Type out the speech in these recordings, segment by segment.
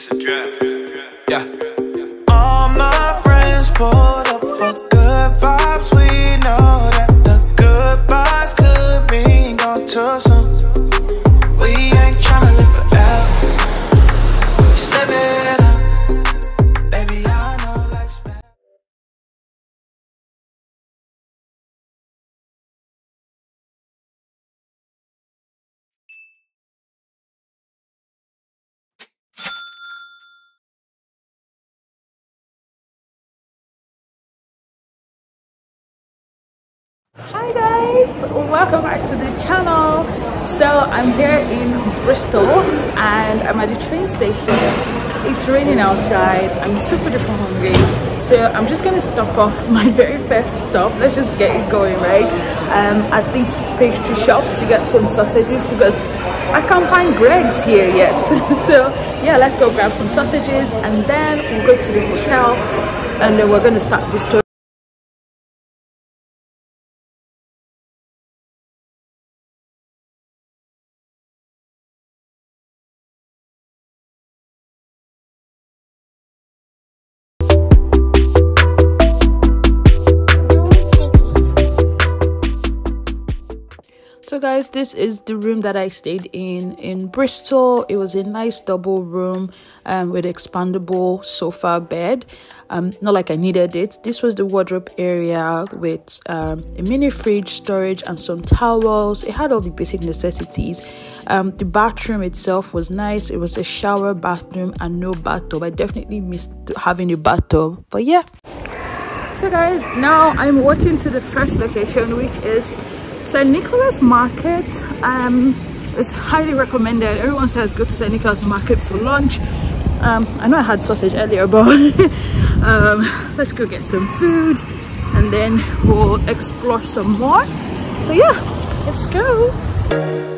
It's a draft. Yeah. All my friends pulled up for good vibes. We know that the goodbyes could mean going to welcome back to the channel. So I'm here in Bristol and I'm at the train station. It's raining outside. I'm super duper hungry. So I'm just gonna stop off my very first stop. Let's just get it going, right? Um, at this pastry shop to get some sausages because I can't find Greggs here yet. so yeah, let's go grab some sausages and then we'll go to the hotel and then we're gonna start this tour. So guys, this is the room that I stayed in in Bristol. It was a nice double room um, with expandable sofa bed. Um, not like I needed it. This was the wardrobe area with um, a mini fridge, storage, and some towels. It had all the basic necessities. Um, the bathroom itself was nice. It was a shower bathroom and no bathtub. I definitely missed having a bathtub, but yeah. So guys, now I'm walking to the first location, which is St. Nicholas Market. Um, it's highly recommended. Everyone says go to St. Nicholas Market for lunch. Um, I know I had sausage earlier, but um, let's go get some food and then we'll explore some more. So yeah, let's go.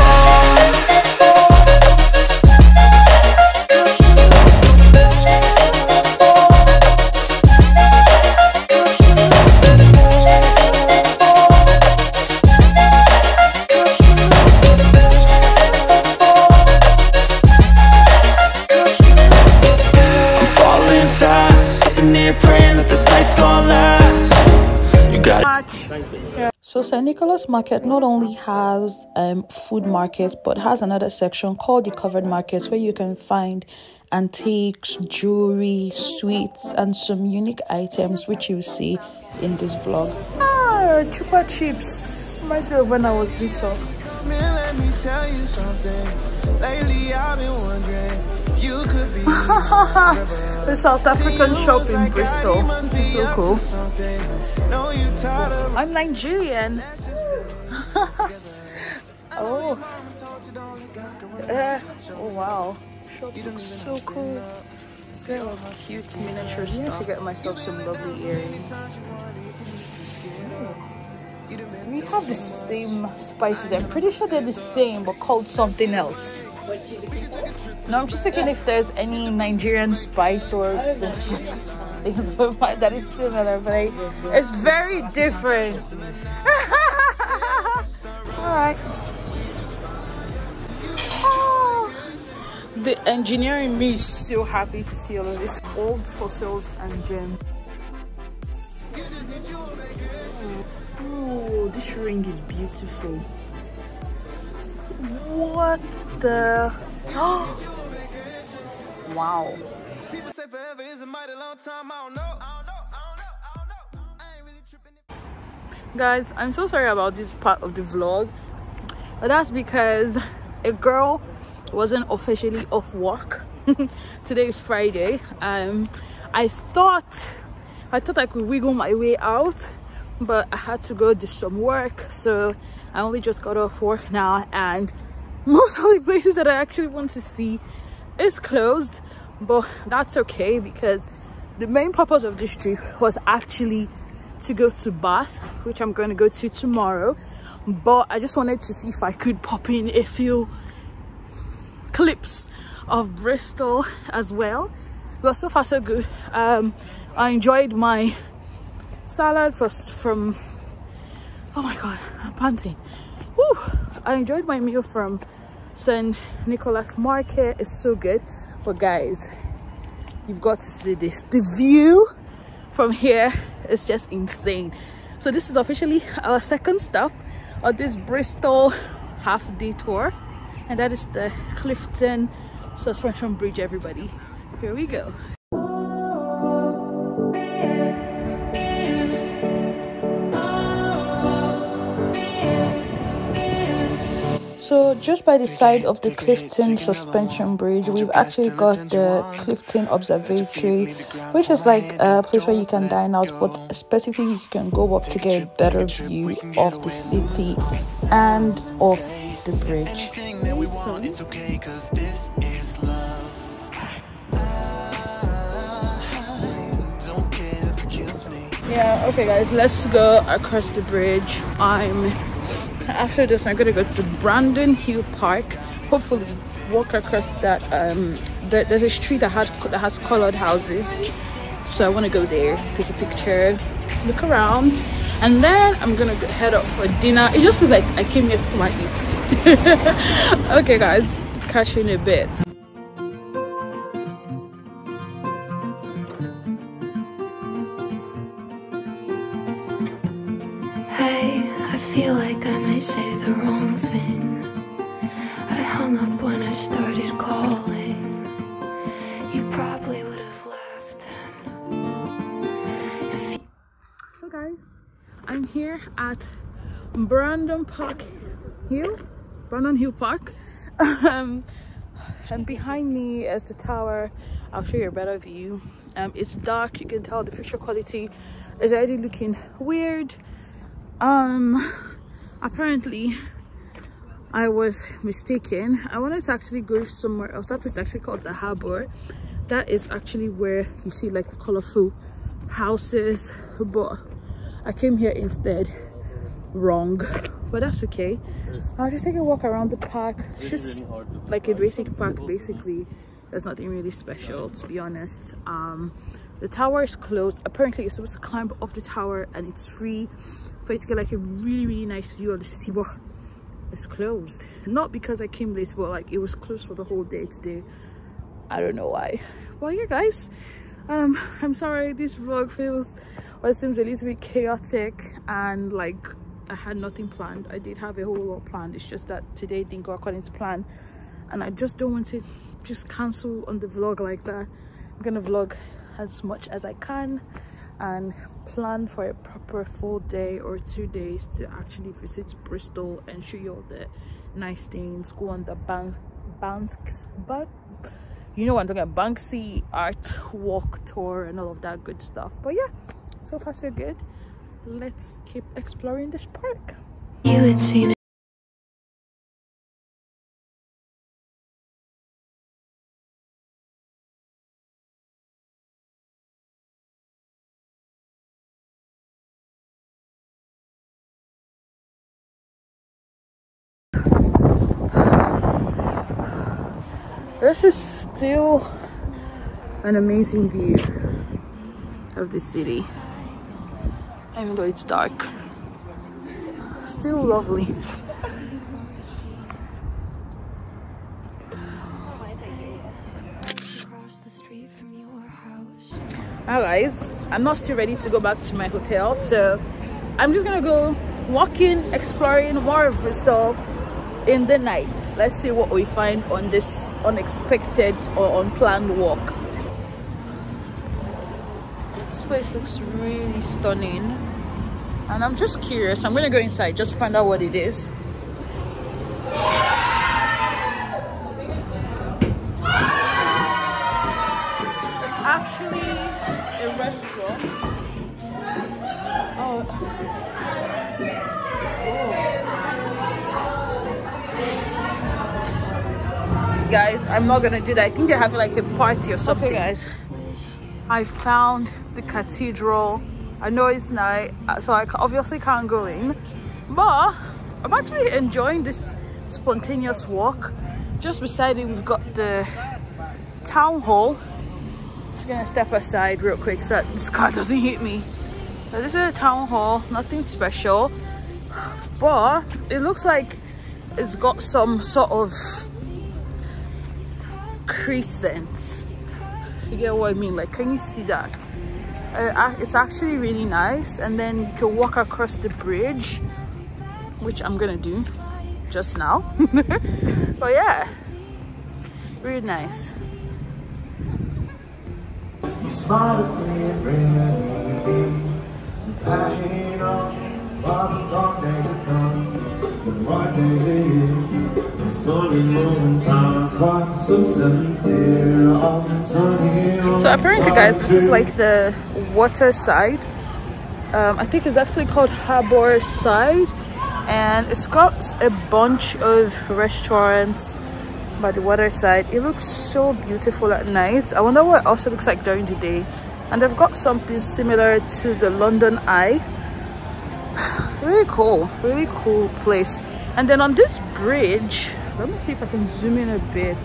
So St. Nicholas Market not only has um, food market but has another section called the covered markets where you can find antiques, jewelry, sweets, and some unique items which you see in this vlog. Ah, Chupa Chups. Reminds me of when I was little. Man, let me tell you something. Lately, I've been wondering if you could be the South African shop in Bristol. This is so cool. Know you tired of I'm Nigerian. oh. Uh, oh wow. Shop looks so cool. Got cute miniature stuff. I need to get myself some lovely earrings. We have the same spices. I'm pretty sure they're the same but called something else. No, I'm just thinking if there's any Nigerian spice or that is similar, but I, it's very different. Alright. Oh, the engineer in me is so happy to see all of these old fossils and gems. Oh, this ring is beautiful. What the? wow. People say forever is a mighty long time. I don't know. Guys i'm so sorry about this part of the vlog but that's because a girl wasn't officially off work today is friday um i thought i thought i could wiggle my way out but i had to go do some work so i only just got off work now and most of the places that i actually want to see is closed but that's okay because the main purpose of this trip was actually to go to bath which i'm going to go to tomorrow. But i just wanted to see if i could pop in a few clips of bristol as well. But so far so good. Um i enjoyed my salad first from oh my god i'm panting. Whew. I enjoyed my meal from st nicholas market. It's so good. But guys you've got to see this. The view from here is just insane. So this is officially our second stop of this bristol half day tour and that is the clifton suspension bridge everybody. Here we go So just by the side of the Clifton Suspension Bridge, we've actually got the Clifton Observatory, which is like a place where you can dine out, but specifically you can go up to get a better view of the city and of the bridge. Yeah, okay guys, let's go across the bridge. I'm after this i'm gonna go to brandon hill park. Hopefully walk across that um the, there's a street that had that has colored houses. So i want to go there take a picture look around and then i'm gonna head up for dinner. It just feels like i came here to come and eat. Okay guys catch you in a bit park hill brandon hill park. Um and behind me is the tower. I'll show you a better view. Um it's dark you can tell the picture quality is already looking weird. Um apparently i was mistaken. I wanted to actually go somewhere else. That place actually called the harbor that is actually where you see like the colorful houses but i came here instead wrong but that's okay. I'll just take a walk around the park. It's just like a basic park basically. There's nothing really special to be honest. Um the tower is closed. Apparently you're supposed to climb up the tower and it's free for you to get like a really really nice view of the city. But it's closed. Not because i came late but like it was closed for the whole day today. I don't know why. Well yeah guys. Um i'm sorry. This vlog feels or seems a little bit chaotic and like i had nothing planned. I did have a whole lot planned. It's just that today didn't go according to plan. And i just don't want to just cancel on the vlog like that. I'm gonna vlog as much as i can and plan for a proper full day or two days to actually visit bristol and show you all the nice things go on the bank banks but you know what i'm talking about banksy art walk tour and all of that good stuff. But yeah so far so good let's keep exploring this park You had seen it. this is still an amazing view of the city even though it's dark still lovely. Now guys, I'm not still ready to go back to my hotel, so I'm just gonna go walking, exploring more of Bristol in the night. Let's see what we find on this unexpected or unplanned walk. This place looks really stunning. And I'm just curious. I'm gonna go inside just to find out what it is. It's actually a restaurant. Oh guys i'm not gonna do that i think they're having like a party or something okay guys i found the cathedral i know it's night uh, so i obviously can't go in. But i'm actually enjoying this spontaneous walk. Just beside it we've got the town hall. Just gonna step aside real quick so that this car doesn't hit me. So this is a town hall nothing special. But it looks like it's got some sort of crescents. You get what i mean? Like can you see that uh, it's actually really nice. And then you can walk across the bridge which i'm gonna do just now. But yeah really nice. You smile at me and the dark days are done. The bright days are here so apparently guys this is like the water side. Um, i think it's actually called harbor side. And it's got a bunch of restaurants by the water side. It looks so beautiful at night. I wonder what it also looks like during the day. And they've got something similar to the london eye. Really cool. Really cool place. And then on this bridge let me see if i can zoom in a bit.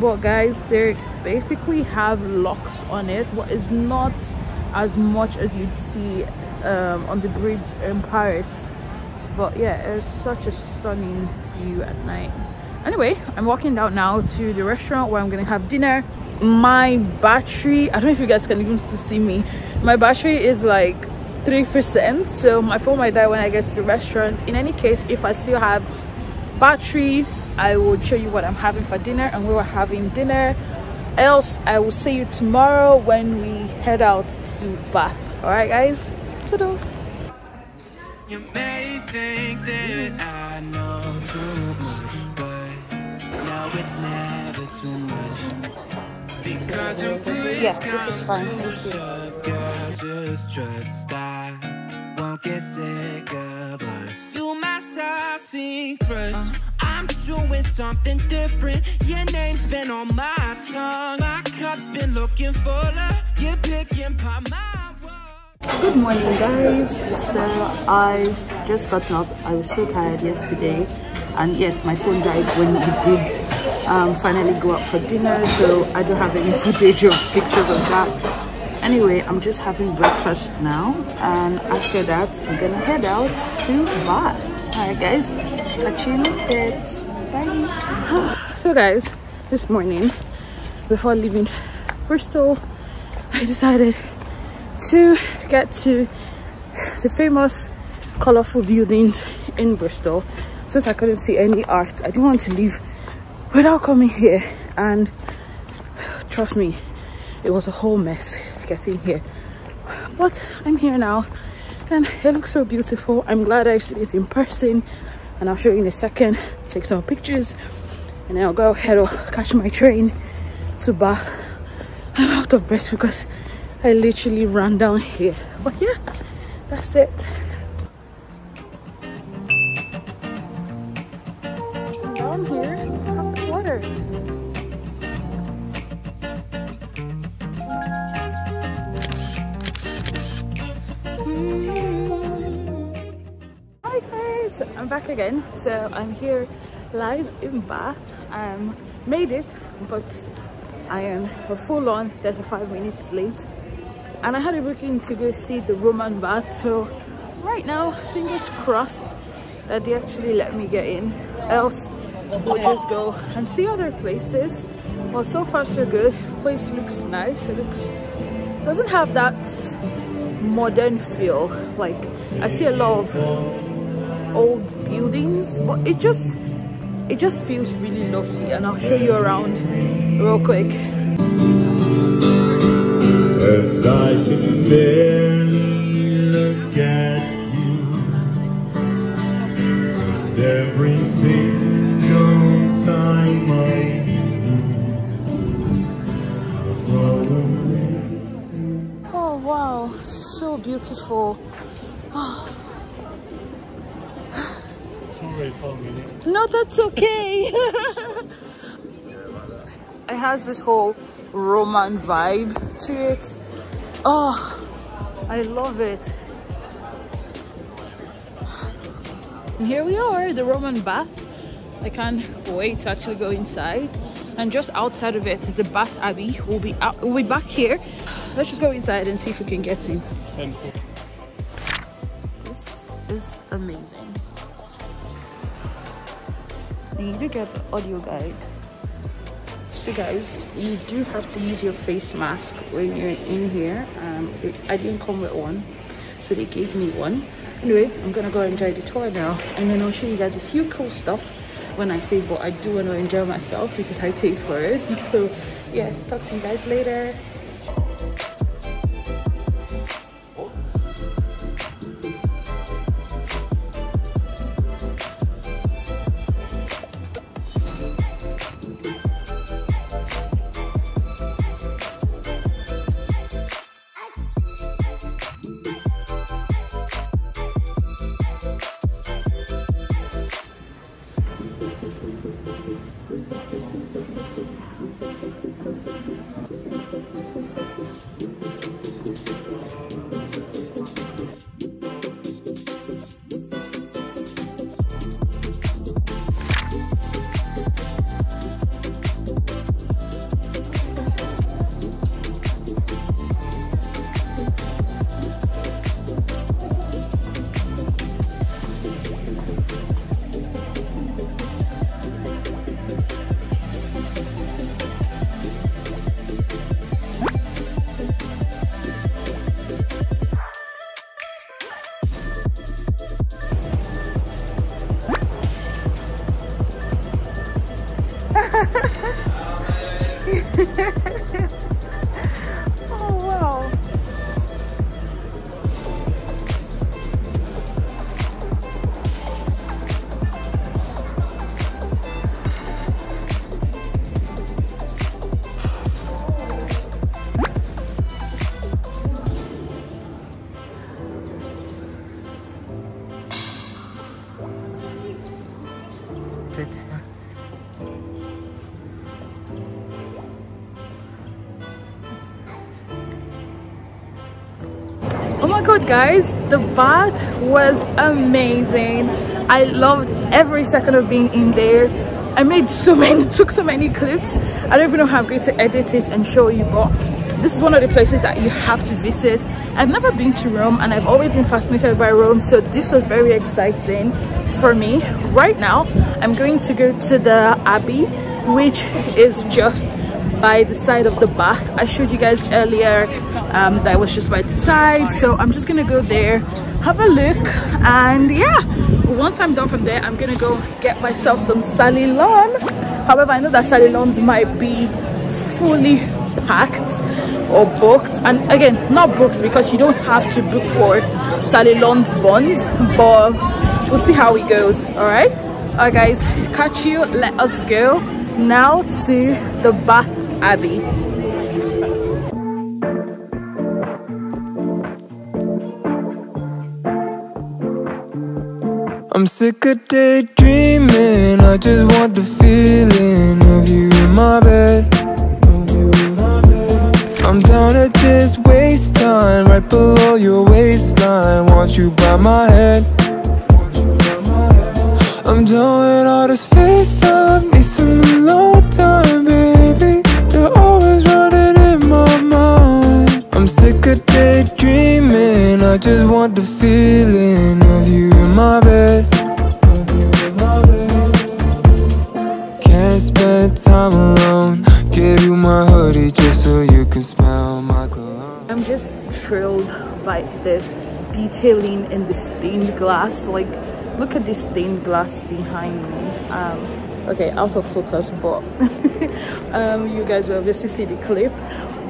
But guys they basically have locks on it. What is not as much as you'd see um, on the bridge in paris. But yeah it's such a stunning view at night. Anyway i'm walking down now to the restaurant where i'm gonna have dinner. My battery i don't know if you guys can even still see me. My battery is like three percent. So my phone might die when i get to the restaurant. In any case if i still have battery i will show you what i'm having for dinner and we were having dinner. Else i will see you tomorrow when we head out to bath. All right guys? Toodles. You may think that i know too much but now it's never too much. Because yes this is fine. thank you. just won't get sick of us. You my salty crush I'm doing something different. Your name's been on my tongue. My cup's been looking fuller. You're picking my Good morning, guys. So I've just gotten up. I was so tired yesterday, and yes, my phone died when we did um, finally go out for dinner. So I don't have any footage or pictures of that. Anyway, I'm just having breakfast now, and after that, I'm gonna head out to Bath. Alright, guys. Catch you in a bit bye. So guys this morning before leaving bristol i decided to get to the famous colorful buildings in bristol. Since i couldn't see any art i didn't want to leave without coming here. And trust me it was a whole mess getting here. But i'm here now and it looks so beautiful. I'm glad i see it in person. And I'll show you in a second. Take some pictures. And I'll go head off catch my train to Bath I'm out of breath because I literally ran down here. But yeah that's it. Down here so i'm back again. So i'm here live in bath. Um made it but i am a full-on 35 minutes late. And i had a booking to go see the roman bath so right now fingers crossed that they actually let me get in. Else we'll just go and see other places. Well so far so good. Place looks nice. It looks doesn't have that modern feel. Like i see a lot of old buildings but it just it just feels really lovely and i'll show you around real quick. And i can barely look at you. And every single time i Oh wow, so beautiful. Sorry for a minute. No, that's okay. it has this whole Roman vibe to it. Oh, I love it. And here we are, the Roman bath. I can't wait to actually go inside. And just outside of it is the Bath Abbey. We'll be out, we'll be back here. Let's just go inside and see if we can get in. This is amazing. You do get the audio guide. So guys, you do have to use your face mask when you're in here. Um, it, I didn't come with one, so they gave me one. Anyway, I'm gonna go enjoy the tour now, and then I'll show you guys a few cool stuff when I say, but I do want to enjoy myself because I paid for it. So yeah, talk to you guys later. Guys, the bath was amazing. I loved every second of being in there. I made so many, took so many clips. I don't even know how I'm going to edit it and show you, but this is one of the places that you have to visit. I've never been to Rome and I've always been fascinated by Rome, so this was very exciting for me. Right now, I'm going to go to the Abbey, which is just by the side of the bath i showed you guys earlier um, that was just by the side. So i'm just gonna go there have a look and yeah once i'm done from there i'm gonna go get myself some Sally Lunn. However i know that Sally Lunns might be fully packed or booked. And again not booked because you don't have to book for Sally Lunn's buns but we'll see how it goes all right? All right guys catch you. Let us go now to the Bath Abbey. I'm sick of daydreaming. I just want the feeling of you in my bed. I'm down to just waste time right below your waistline. Want you by my head. I'm done with all this FaceTime. Just want the feeling of you in my bed. Can't spend time alone. Give you my hoodie just so you can smell my cologne. I'm just thrilled by the detailing in the stained glass. Like, look at this stained glass behind me. Um, okay, out of focus, but um, you guys will obviously see the clip.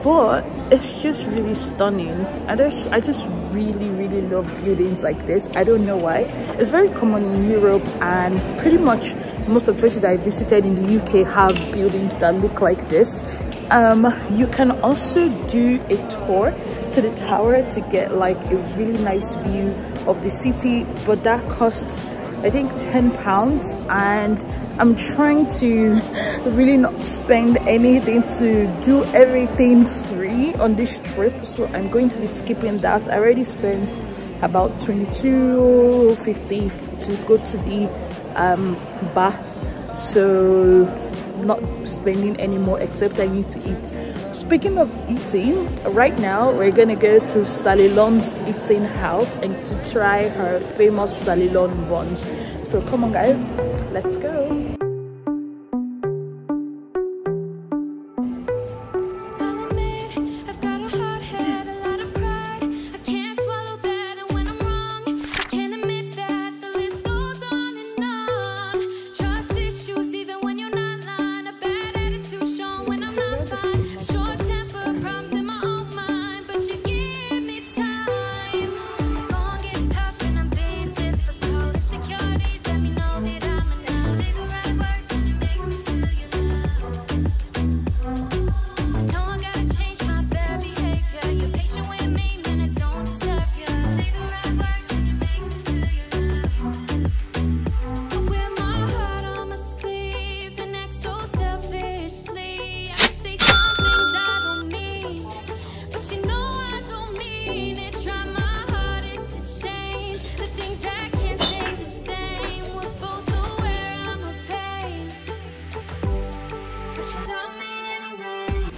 But it's just really stunning. I just, I just really, really love buildings like this. I don't know why. It's very common in Europe, and pretty much most of the places I visited in the UK have buildings that look like this. Um, you can also do a tour to the tower to get like a really nice view of the city but that costs I think 10 pounds and I'm trying to really not spend anything to do everything free on this trip so I'm going to be skipping that. I already spent about 22.50 to go to the um, bath so not spending any more except I need to eat speaking of eating right now we're gonna go to Sally Lunns eating house and to try her famous Sally Lunn buns. So come on guys let's go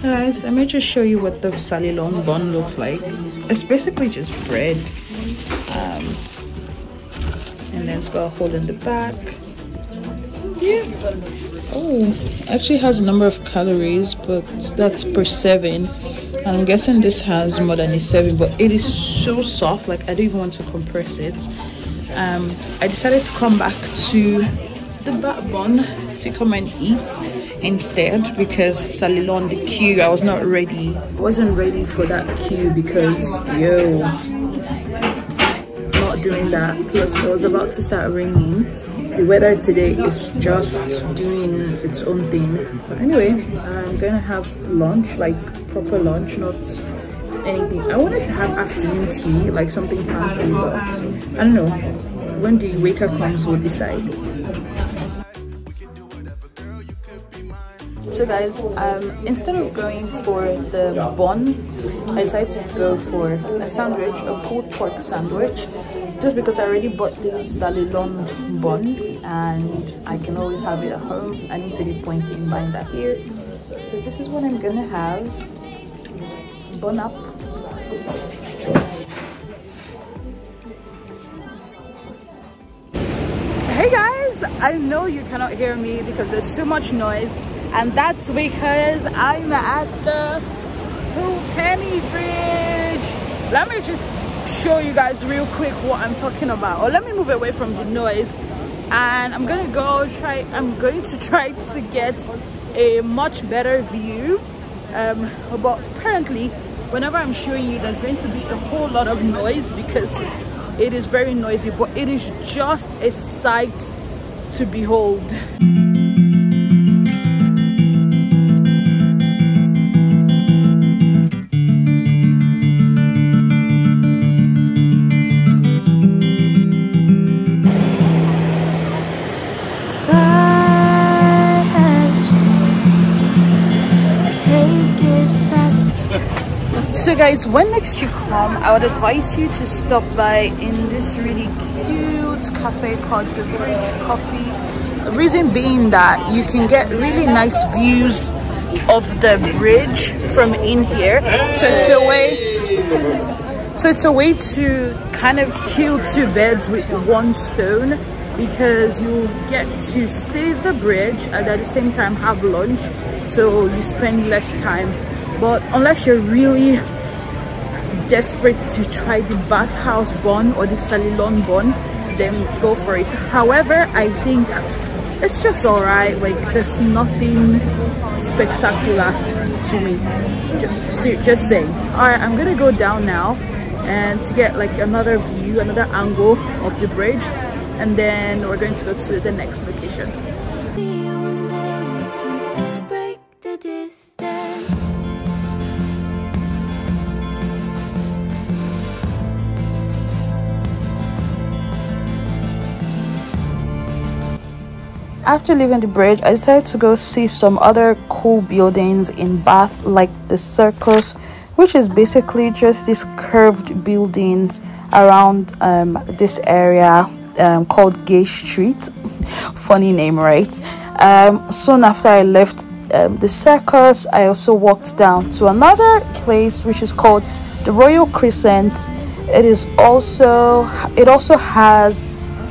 guys let me just show you what the Sally Lunn bun looks like. It's basically just bread um, and then it's got a hole in the back. Yeah. Oh actually has a number of calories but that's per serving. I'm guessing this has more than a serving but it is so soft like i don't even want to compress it. Um, i decided to come back to the Bath Bun to come and eat instead because Sally Lunn the queue I was not ready. I wasn't ready for that queue because yo not doing that. Plus it was about to start raining the weather today is just doing its own thing. But anyway I'm gonna have lunch like proper lunch not anything. I wanted to have afternoon tea like something fancy but I don't know. When the waiter comes we'll decide so guys um, instead of going for the bun i decided to go for a sandwich a pulled pork sandwich just because i already bought this Sally Lunn bun and i can always have it at home. I need to be pointing in buying that here. So this is what i'm gonna have. Bun up. Hey guys i know you cannot hear me because there's so much noise and that's because I'm at the Pulteney Bridge. Let me just show you guys real quick what I'm talking about. Or let me move away from the noise and I'm gonna go try, I'm going to try to get a much better view. Um, but apparently, whenever I'm showing you, there's going to be a whole lot of noise because it is very noisy, but it is just a sight to behold. Guys when next you come i would advise you to stop by in this really cute cafe called the bridge coffee. The reason being that you can get really nice views of the bridge from in here. So it's a way so it's a way to kind of kill two birds with one stone because you get to stay the bridge and at the same time have lunch so you spend less time. But unless you're really desperate to try the bathhouse bun or the Sally Lunn bun then go for it. However i think it's just all right like there's nothing spectacular to me. Just, just saying. All right i'm gonna go down now and to get like another view another angle of the bridge and then we're going to go to the next location after leaving the bridge i decided to go see some other cool buildings in bath like the circus which is basically just these curved buildings around um, this area um, called gay street. Funny name right? Um, soon after i left um, the circus i also walked down to another place which is called the royal crescent. It is also it also has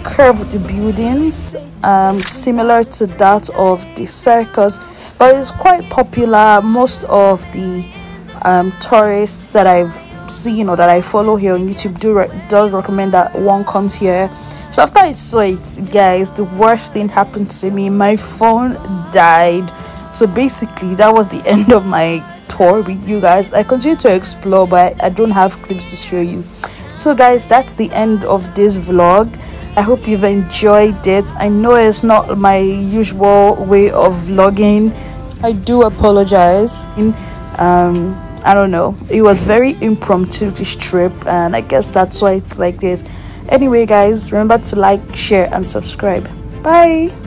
curved buildings um, similar to that of the circus but it's quite popular. Most of the um, tourists that i've seen or that i follow here on youtube do re- does recommend that one comes here. So after i saw it guys the worst thing happened to me. My phone died. So basically that was the end of my tour with you guys. I continue to explore but i don't have clips to show you. So guys that's the end of this vlog i hope you've enjoyed it. I know it's not my usual way of vlogging. I do apologize. Um i don't know. It was very impromptu this trip and i guess that's why it's like this. Anyway guys remember to like share and subscribe. Bye